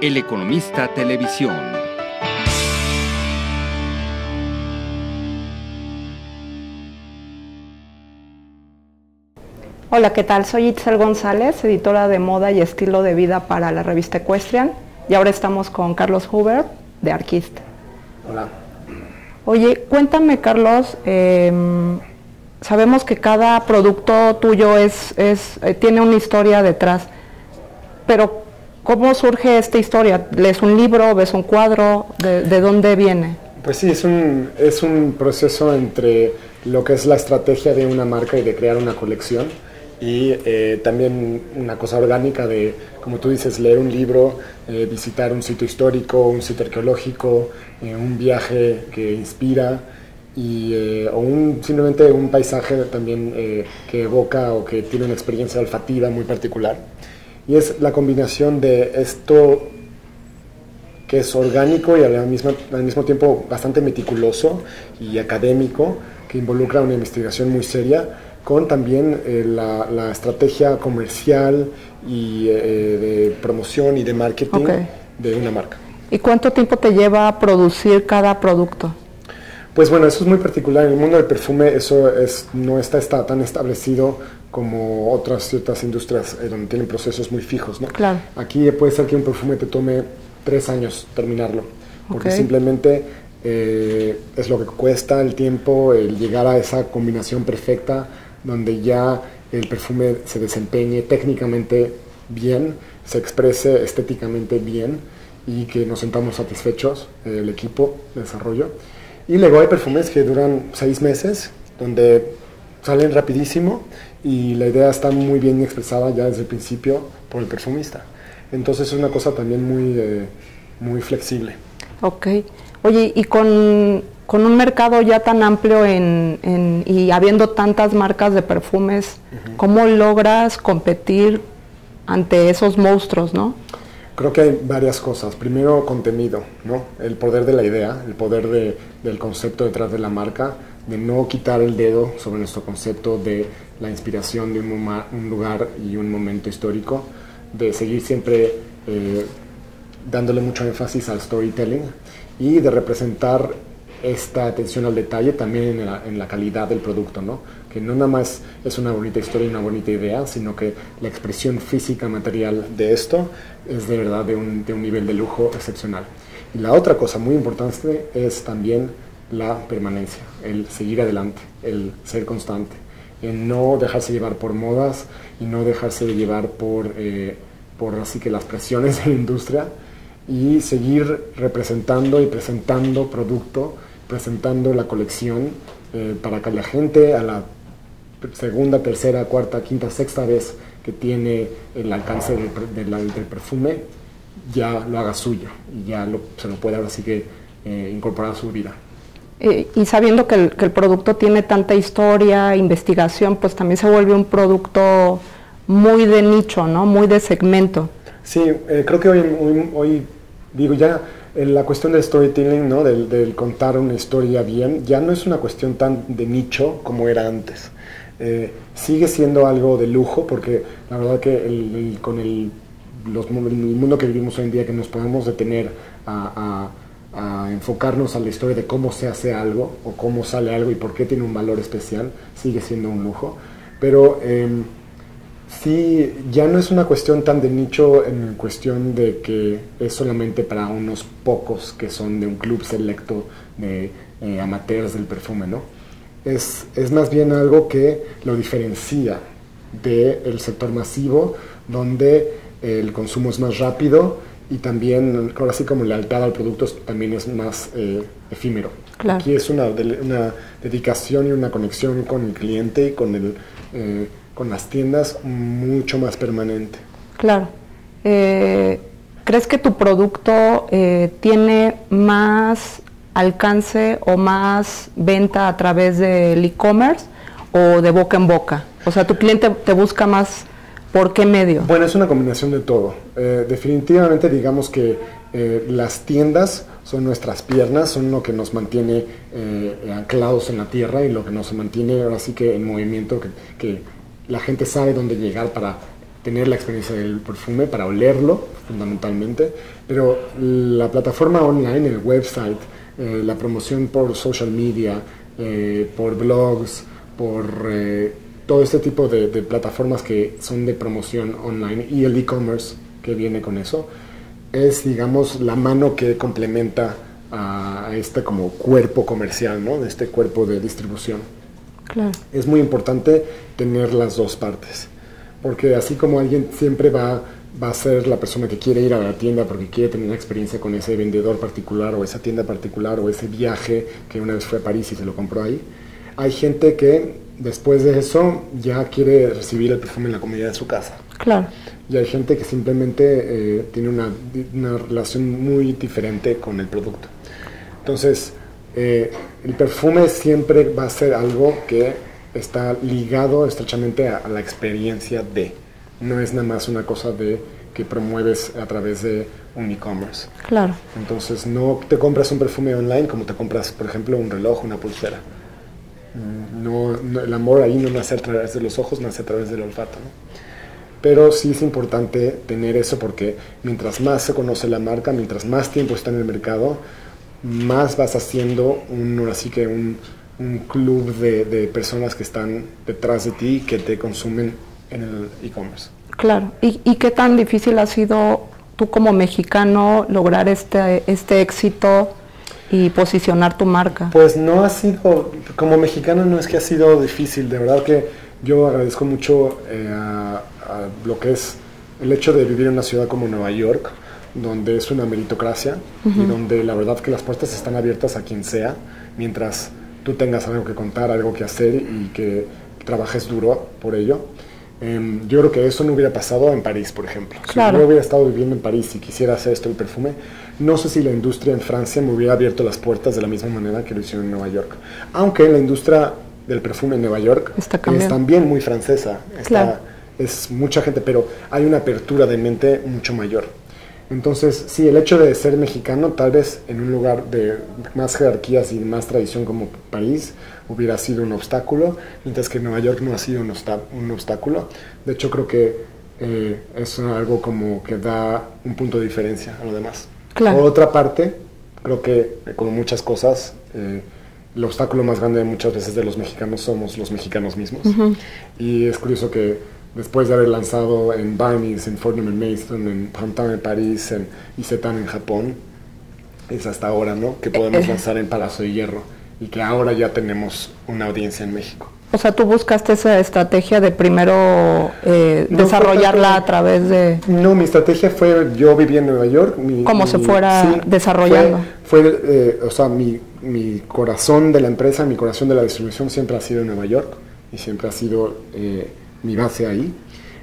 El Economista Televisión. Hola, ¿qué tal? Soy Itzel González, editora de moda y estilo de vida para la revista Equestrian. Y ahora estamos con Carlos Huber, de Arquist. Hola. Oye, cuéntame, Carlos, em, sabemos que cada producto tuyo es, es, eh, tiene una historia detrás, pero ¿Cómo surge esta historia? ¿Lees un libro, ves un cuadro? ¿De, dónde viene? Pues sí, es un, es un proceso entre lo que es la estrategia de una marca y de crear una colección y eh, también una cosa orgánica de, como tú dices, leer un libro, eh, visitar un sitio histórico, un sitio arqueológico, eh, un viaje que inspira y, o un, simplemente un paisaje también que evoca o que tiene una experiencia olfativa muy particular. Y es la combinación de esto que es orgánico y al mismo, al mismo tiempo bastante meticuloso y académico, que involucra una investigación muy seria, con también eh, la, estrategia comercial y eh, de promoción y de marketing de una marca. ¿Y cuánto tiempo te lleva a producir cada producto? Pues bueno, eso es muy particular. En el mundo del perfume eso es, no está, está tan establecido como otras ciertas industrias eh, donde tienen procesos muy fijos. ¿no? Claro. Aquí puede ser que un perfume te tome tres años terminarlo, porque simplemente eh, es lo que cuesta el tiempo, el llegar a esa combinación perfecta donde ya el perfume se desempeñe técnicamente bien, se exprese estéticamente bien y que nos sentamos satisfechos, el equipo de desarrollo. Y luego hay perfumes que duran seis meses, donde salen rapidísimo y la idea está muy bien expresada ya desde el principio por el perfumista. Entonces es una cosa también muy, eh, muy flexible. Ok. Oye, y con, con, un mercado ya tan amplio en, en, y habiendo tantas marcas de perfumes, ¿cómo logras competir ante esos monstruos, no? Creo que hay varias cosas. Primero, contenido, ¿no? El poder de la idea, el poder de, del concepto detrás de la marca, de no quitar el dedo sobre nuestro concepto de la inspiración de un, un lugar y un momento histórico, de seguir siempre eh, dándole mucho énfasis al storytelling y de representar esta atención al detalle también en la, calidad del producto, ¿no? que no nada más es una bonita historia y una bonita idea, sino que la expresión física, material de esto es de verdad de un, de un nivel de lujo excepcional. Y la otra cosa muy importante es también la permanencia, el seguir adelante, el ser constante, el no dejarse llevar por modas y no dejarse llevar por, eh, por así que las presiones de la industria y seguir representando y presentando producto, presentando la colección eh, para que la gente a la segunda, tercera, cuarta, quinta, sexta vez que tiene el alcance del, perfume, ya lo haga suyo y ya se lo puede ahora sí que eh, incorporar a su vida. Eh, y sabiendo que el, producto tiene tanta historia, investigación, pues también se vuelve un producto muy de nicho, ¿no? Muy de segmento. Sí, eh, creo que hoy, hoy, digo ya, la cuestión del storytelling, ¿no? Del, contar una historia bien, ya no es una cuestión tan de nicho como era antes. Eh, sigue siendo algo de lujo porque la verdad que con el, mundo que vivimos hoy en día que nos podemos detener a, enfocarnos a la historia de cómo se hace algo o cómo sale algo y por qué tiene un valor especial, sigue siendo un lujo. Pero em, sí, ya no es una cuestión tan de nicho en cuestión de que es solamente para unos pocos que son de un club selecto de eh, amateurs del perfume, ¿no? es, es más bien algo que lo diferencia del sector masivo, donde el consumo es más rápido y también, ahora sí como lealtad al producto también es más eh, efímero. Aquí es una, una, dedicación y una conexión con el cliente y con, el, eh, con las tiendas mucho más permanente. Claro. Eh, ¿Crees que tu producto tiene más alcance o más venta a través del e-commerce o de boca en boca? O sea, tu cliente te busca más por qué medio? Bueno, es una combinación de todo. Eh, definitivamente digamos que eh, las tiendas son nuestras piernas, son lo que nos mantiene eh, anclados en la tierra y lo que nos mantiene ahora sí que en movimiento, que, que la gente sabe dónde llegar para tener la experiencia del perfume, para olerlo fundamentalmente, pero la plataforma online, el website, eh, la promoción por social media, eh, por blogs, por eh, todo este tipo de, plataformas que son de promoción online y el e-commerce que viene con eso, es digamos la mano que complementa a este como cuerpo comercial, ¿no? De este cuerpo de distribución. Claro. Es muy importante tener las dos partes, porque así como alguien siempre va, va a ser la persona que quiere ir a la tienda porque quiere tener una experiencia con ese vendedor particular o esa tienda particular o ese viaje que una vez fue a París y se lo compró ahí, hay gente que después de eso ya quiere recibir el perfume en la comodidad de su casa. Claro. Y hay gente que simplemente eh, tiene una, una relación muy diferente con el producto. Entonces, eh, el perfume siempre va a ser algo que está ligado estrechamente a, la experiencia de. No es nada más una cosa de que promueves a través de un e-commerce. Claro. Entonces no te compras un perfume online como te compras, por ejemplo, un reloj, una pulsera. Mm, no, el amor ahí no nace a través de los ojos, nace a través del olfato. Pero sí es importante tener eso porque mientras más se conoce la marca, mientras más tiempo está en el mercado, más vas haciendo un, así que un, club de, personas que están detrás de ti que te consumen en el e-commerce. Claro, ¿Y, ¿Y, qué tan difícil ha sido tú como mexicano lograr este, este éxito y posicionar tu marca? Pues no ha sido, como mexicano no es que ha sido difícil, de verdad que yo agradezco mucho eh, a, lo que es el hecho de vivir en una ciudad como Nueva York, donde es una meritocracia y donde la verdad que las puertas están abiertas a quien sea, mientras tú tengas algo que contar, algo que hacer y que trabajes duro por ello. Em, yo creo que eso no hubiera pasado en París, por ejemplo. Si yo hubiera estado viviendo en París y quisiera hacer esto el perfume, no sé si la industria en Francia me hubiera abierto las puertas de la misma manera que lo hicieron en Nueva York. Aunque la industria del perfume en Nueva York es también muy francesa. Es mucha gente, pero hay una apertura de mente mucho mayor. Entonces, sí, el hecho de ser mexicano, tal vez en un lugar de más jerarquías y más tradición como París, hubiera sido un obstáculo, mientras que Nueva York no ha sido un, obstáculo. De hecho, creo que eh, es algo como que da un punto de diferencia a lo demás. Por otra parte, creo que como muchas cosas, eh, el obstáculo más grande muchas veces de los mexicanos somos los mexicanos mismos. Y es curioso que después de haber lanzado en Barney's, en Fortnum Mason, en Printemps en París, en Isetan en Japón, es hasta ahora, ¿no? Que podemos eh. lanzar en Palacio de Hierro y que ahora ya tenemos una audiencia en México. O sea, tú buscaste esa estrategia de primero eh, desarrollarla a través de... No, mi estrategia fue, yo viví en Nueva York. Mi, Como se fuera desarrollando. Fue, eh, o sea, mi, mi, corazón de la empresa, mi corazón de la distribución siempre ha sido en Nueva York y siempre ha sido mi base ahí.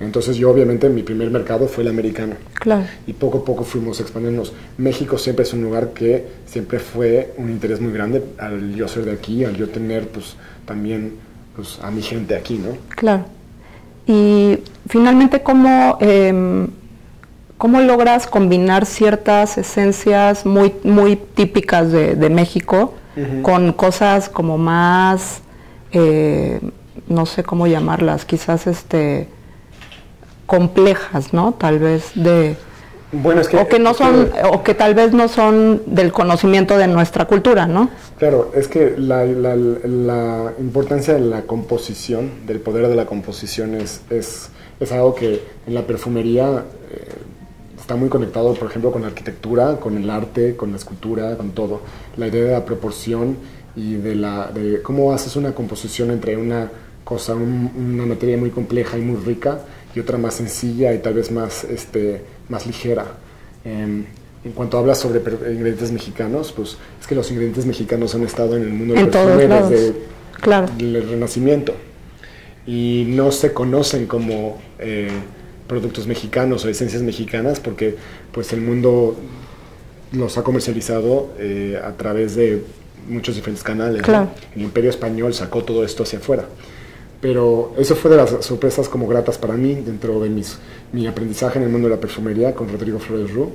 Entonces yo obviamente mi primer mercado fue el americano. Claro. Y poco a poco fuimos expandiéndonos. México siempre es un lugar que siempre fue un interés muy grande al yo ser de aquí, al yo tener pues también pues a mi gente aquí, ¿no? Claro. Y finalmente, ¿cómo, em, cómo logras combinar ciertas esencias muy, muy típicas de, México con cosas como más... Eh, no sé cómo llamarlas, quizás este complejas, ¿no? Tal vez de bueno, es que, o que no son o que tal vez no son del conocimiento de nuestra cultura, ¿no? Claro, es que la, la, importancia de la composición, del poder de la composición es, es, es algo que en la perfumería eh, está muy conectado, por ejemplo, con la arquitectura, con el arte, con la escultura, con todo. La idea de la proporción y de la de cómo haces una composición entre una cosa, una materia muy compleja y muy rica y otra más sencilla y tal vez más, este, más ligera. Em, en cuanto hablas sobre ingredientes mexicanos, pues es que los ingredientes mexicanos han estado en el mundo del perfume desde claro. el Renacimiento y no se conocen como eh, productos mexicanos o esencias mexicanas porque pues el mundo los ha comercializado eh, a través de muchos diferentes canales. El Imperio Español sacó todo esto hacia afuera. Pero eso fue de las sorpresas como gratas para mí dentro de mis, mi aprendizaje en el mundo de la perfumería con Rodrigo Flores Ru.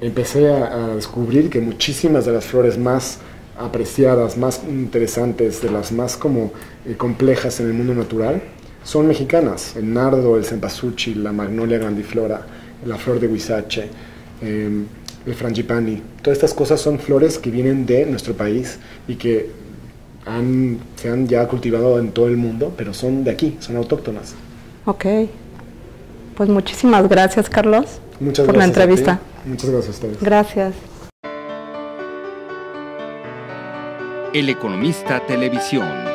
Empecé a, descubrir que muchísimas de las flores más apreciadas, más interesantes, de las más como eh, complejas en el mundo natural, son mexicanas. El nardo, el cempasúchil, la magnolia grandiflora, la flor de huizache, em, el frangipani. Todas estas cosas son flores que vienen de nuestro país y que se han ya cultivado en todo el mundo, pero son de aquí, son autóctonas. Ok. Pues muchísimas gracias, Carlos, Muchas por gracias la entrevista. Muchas gracias a ustedes. Gracias. El Economista Televisión.